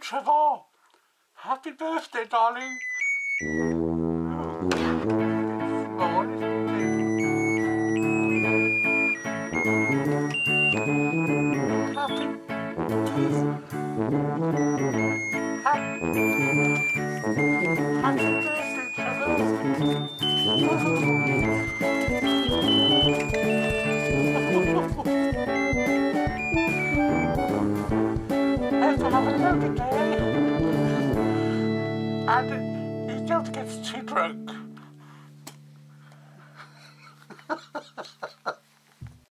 Trevor. Happy birthday, darling. Happy birthday, Trevor. Have to have a lovely day. And you don't get too drunk.